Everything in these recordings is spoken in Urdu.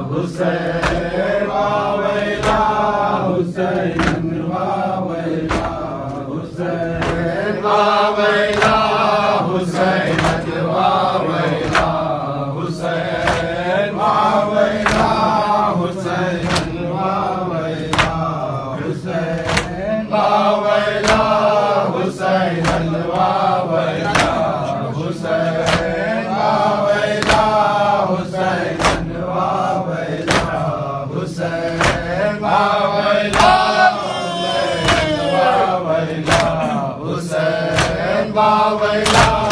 حسین حسین باولا حسین باولا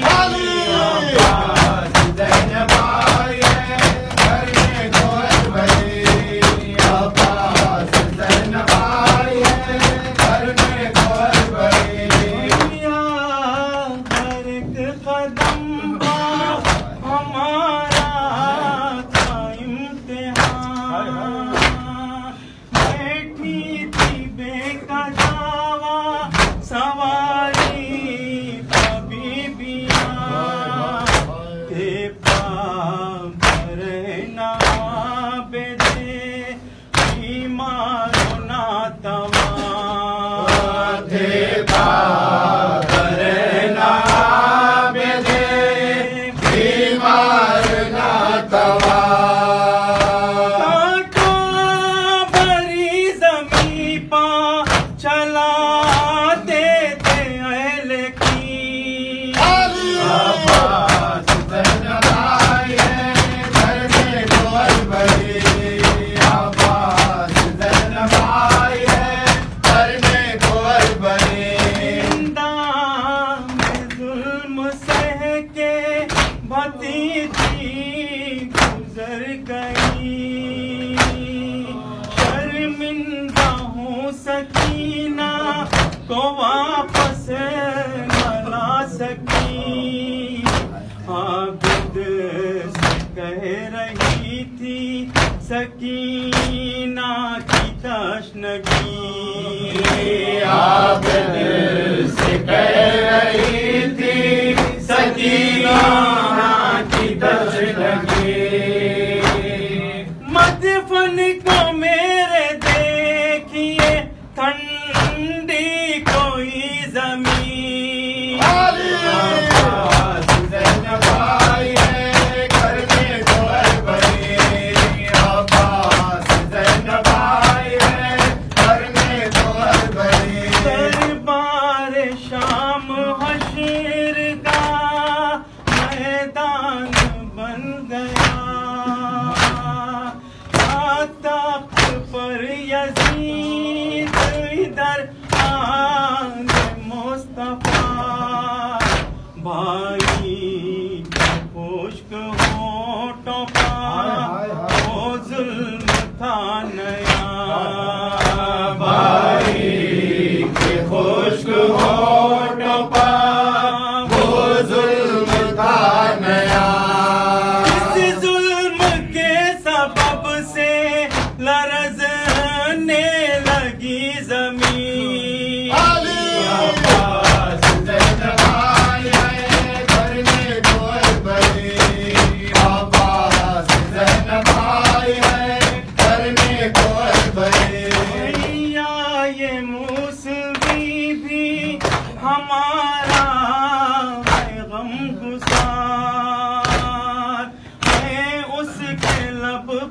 Hallelujah! Ali! Ali! Ali! Ali! No. کہہ رہی تھی سکینہ کی تشنگی۔ آپ سے کہہ رہی hoje que eu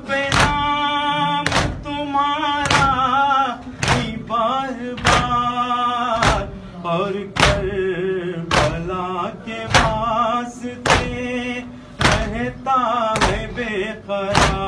پہ نام تمہارا ہی بار بار اور کربلا کے واسطے رہتا ہے بے قرار